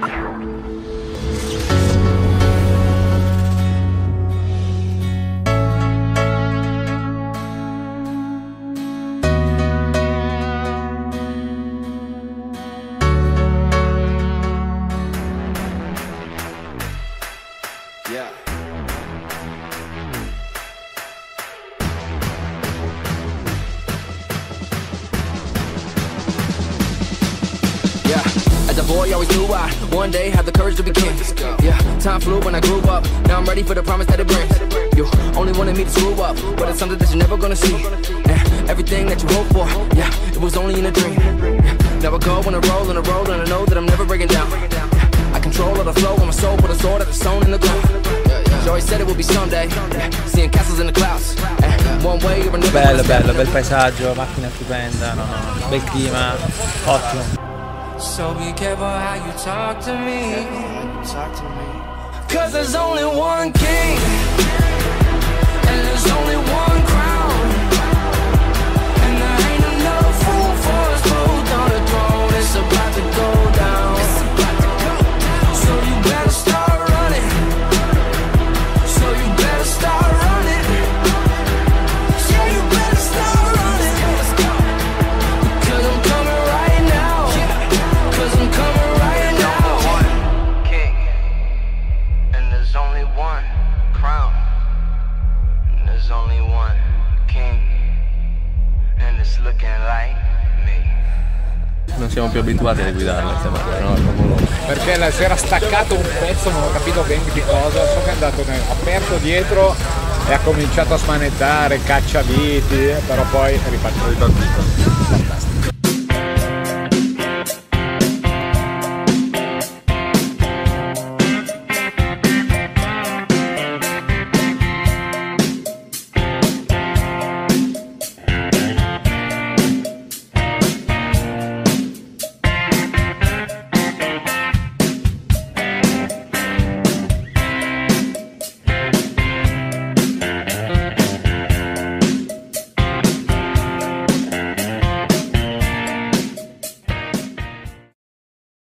Yeah. Yeah, boy, always knew I one day had the courage to be king. Yeah, time flew when I grew up. Now I'm ready for the promise that it brings. You only wanted me to screw up, but it's something that you're never gonna see. And everything that you hope for, yeah, it was only in a dream. Yeah, now I go on a roll, on a roll, and I know that I'm never breaking down. Yeah, I control all the flow on my soul, a sword in the ground. Yeah. Bello, bello, bel paesaggio, macchina stupenda, no, no, bel clima, ottimo. So be careful how you talk to me. Talk to me. Cause there's only one king. Only one crown, and there's only one king, and it's looking like me. Non siamo più abituati a guidarla, stiamo no, proprio perché la- si era staccato un pezzo, non ho capito bene di cosa, so che è andato nel- aperto dietro e ha cominciato a smanettare, cacciaviti, eh, però poi è ripartito.